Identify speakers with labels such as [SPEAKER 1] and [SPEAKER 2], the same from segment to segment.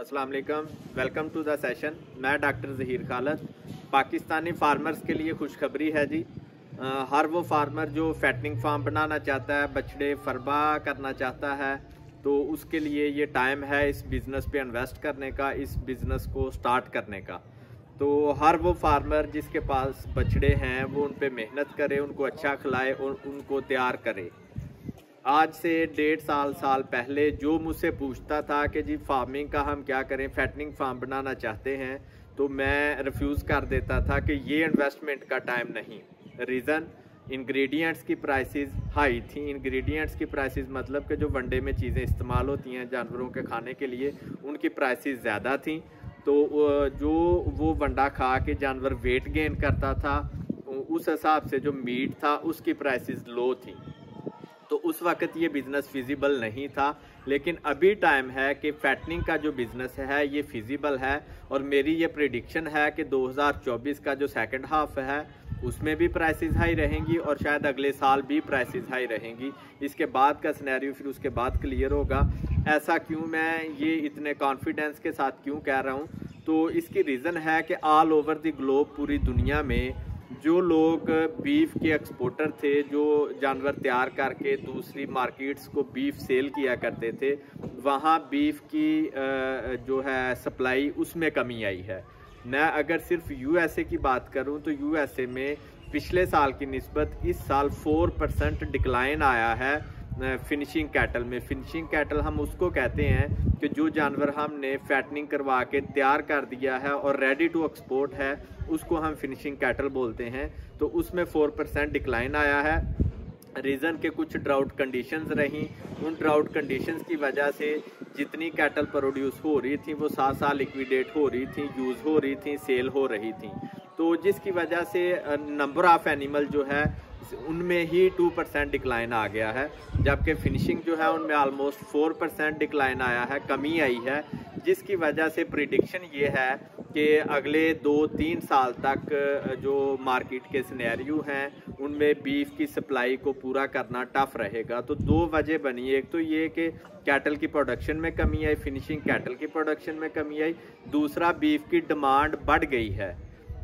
[SPEAKER 1] अस्सलाम वालेकुम welcome to the session मैं डॉक्टर जहीर खालद पाकिस्तानी फार्मर्स के लिए खुशखबरी है जी। आ, हर वो फार्मर जो फैटनिंग फार्म बनाना चाहता है बछड़े फरबा करना चाहता है तो उसके लिए ये टाइम है इस बिज़नेस पे इन्वेस्ट करने का इस बिज़नेस को स्टार्ट करने का। तो हर वो फार्मर जिसके पास बछड़े हैं वो उन पर मेहनत करे उनको अच्छा खिलाए और उनको तैयार करे। आज से डेढ़ साल साल पहले जो मुझसे पूछता था कि जी फ़ार्मिंग का हम क्या करें फैटनिंग फार्म बनाना चाहते हैं तो मैं रिफ्यूज़ कर देता था कि ये इन्वेस्टमेंट का टाइम नहीं। रीज़न इंग्रेडिएंट्स की प्राइसेस हाई थी। इंग्रेडिएंट्स की प्राइसेस मतलब कि जो वनडे में चीज़ें इस्तेमाल होती हैं जानवरों के खाने के लिए, उनकी प्राइसेस ज़्यादा थी। तो जो वो वंडा खा के जानवर वेट गेन करता था उस हिसाब से जो मीट था, उसकी प्राइसेस लो थी। तो उस वक्त ये बिज़नेस फिजिबल नहीं था, लेकिन अभी टाइम है कि फैटनिंग का जो बिज़नेस है, ये फिजिबल है और मेरी ये प्रिडिक्शन है कि 2024 का जो सेकंड हाफ़ है, उसमें भी प्राइसेस हाई रहेंगी और शायद अगले साल भी प्राइसेस हाई रहेंगी। इसके बाद का सिनेरियो फिर उसके बाद क्लियर होगा। ऐसा क्यों मैं ये इतने कॉन्फिडेंस के साथ क्यों कह रहा हूँ? तो इसकी रीज़न है कि ऑल ओवर द ग्लोब पूरी दुनिया में जो लोग बीफ के एक्सपोर्टर थे, जो जानवर तैयार करके दूसरी मार्केट्स को बीफ सेल किया करते थे, वहाँ बीफ की जो है सप्लाई उसमें कमी आई है। मैं अगर सिर्फ़ यूएसए की बात करूँ तो यूएसए में पिछले साल की नस्बत इस साल फोर परसेंट डिक्लाइन आया है। फिनिशिंग कैटल में। फिनिशिंग कैटल हम उसको कहते हैं कि जो जानवर हमने फैटनिंग करवा के तैयार कर दिया है और रेडी टू एक्सपोर्ट है, उसको हम फिनिशिंग कैटल बोलते हैं। तो उसमें फोर परसेंट डिक्लाइन आया है। रीज़न के कुछ ड्राउट कंडीशंस रहीं। उन ड्राउट कंडीशंस की वजह से जितनी कैटल प्रोड्यूस हो रही थी, वो साथ साथ लिक्विडेट हो रही थी यूज़ हो रही थी सेल हो रही थी। तो जिसकी वजह से नंबर ऑफ़ एनिमल जो है उनमें ही टू परसेंट डिक्लाइन आ गया है, जबकि फिनिशिंग जो है उनमें ऑलमोस्ट फोर परसेंट डिक्लाइन आया है, कमी आई है, जिसकी वजह से प्रिडिक्शन ये है कि अगले दो तीन साल तक जो मार्केट के सिनेरियो हैं, उनमें बीफ की सप्लाई को पूरा करना टफ रहेगा। तो दो वजह बनी, एक तो ये कि कैटल की प्रोडक्शन में कमी आई फिनिशिंग कैटल की प्रोडक्शन में कमी आई, दूसरा बीफ की डिमांड बढ़ गई है।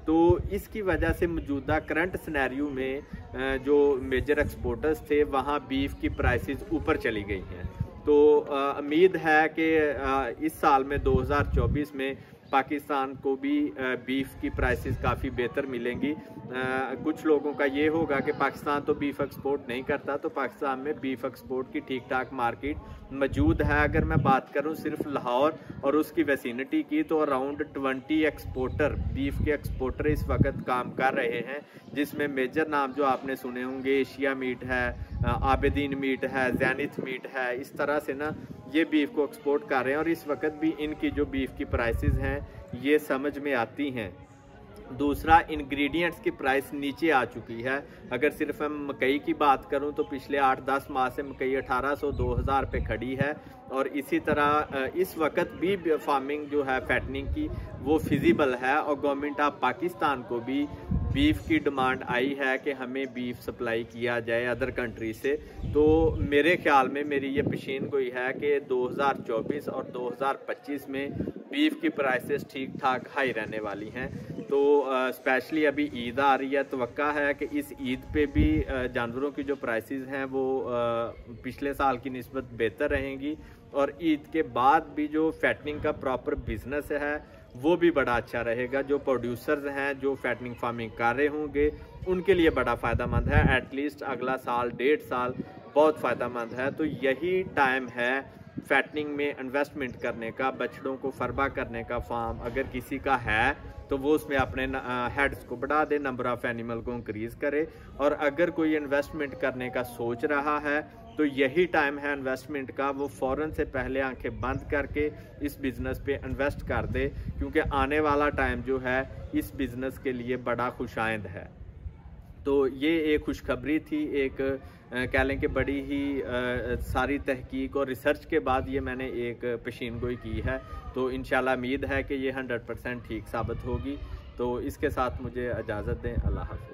[SPEAKER 1] तो इसकी वजह से मौजूदा करंट सिनेरियो में जो मेजर एक्सपोर्टर्स थे, वहाँ बीफ की प्राइसेस ऊपर चली गई हैं। तो उम्मीद है कि इस साल में 2024 में पाकिस्तान को भी बीफ की प्राइसेस काफ़ी बेहतर मिलेंगी। कुछ लोगों का ये होगा कि पाकिस्तान तो बीफ एक्सपोर्ट नहीं करता तो पाकिस्तान में बीफ एक्सपोर्ट की ठीक ठाक मार्केट मौजूद है। अगर मैं बात करूँ सिर्फ़ लाहौर और उसकी वैसिनिटी की तो अराउंड ट्वेंटी एक्सपोर्टर बीफ के एक्सपोर्टर इस वक्त काम कर रहे हैं, जिसमें मेजर नाम जो आपने सुने होंगे एशिया मीट है आबेदीन मीट है, जैनिथ मीट है, इस तरह से ना ये बीफ को एक्सपोर्ट कर रहे हैं और इस वक्त भी इनकी जो बीफ की प्राइसेस हैं, ये समझ में आती हैं। दूसरा इंग्रेडिएंट्स की प्राइस नीचे आ चुकी है। अगर सिर्फ़ मैं मकई की बात करूँ तो पिछले आठ दस माह से मकई अठारह सौ, दो हज़ार पे खड़ी है और इसी तरह इस वक्त भी फ़ार्मिंग जो है फैटनिंग की, वो फिजिबल है और गवर्नमेंट ऑफ़ पाकिस्तान को भी बीफ की डिमांड आई है कि हमें बीफ सप्लाई किया जाए अदर कंट्री से। तो मेरे ख्याल में मेरी ये पशीन गोई है कि 2024 और 2025 में बीफ की प्राइसेस ठीक ठाक हाई रहने वाली हैं। तो स्पेशली अभी ईद आ रही है तो है कि इस ईद पे भी जानवरों की जो प्राइसेस हैं वो पिछले साल की नस्बत बेहतर रहेंगी। और ईद के बाद भी जो फैटनिंग का प्रॉपर बिज़नेस है वो भी बड़ा अच्छा रहेगा। जो प्रोड्यूसर्स हैं, जो फैटनिंग फ़ार्मिंग कर रहे होंगे, उनके लिए बड़ा फ़ायदा मंद है एटलीस्ट अगला साल, डेढ़ साल बहुत फ़ायदा मंद है। तो यही टाइम है फैटनिंग में इन्वेस्टमेंट करने का, बछड़ों को फरबा करने का फार्म अगर किसी का है तो वो उसमें अपने हेड्स को बढ़ा दे नंबर ऑफ़ एनिमल को इंक्रीज़ करे। और अगर कोई इन्वेस्टमेंट करने का सोच रहा है तो यही टाइम है इन्वेस्टमेंट का। वो फ़ौरन से पहले आँखें बंद करके इस बिज़नेस पे इन्वेस्ट कर दे क्योंकि आने वाला टाइम जो है इस बिज़नेस के लिए बड़ा खुशाइंद है। तो ये एक खुशखबरी थी एक कह लें कि बड़ी ही आ, सारी तहकीक और रिसर्च के बाद ये मैंने एक पेशीन गोई की है। तो इन उम्मीद है कि ये हंड्रेड परसेंट ठीक साबित होगी। तो इसके साथ मुझे इजाज़त दें। अल्लाह हाफ़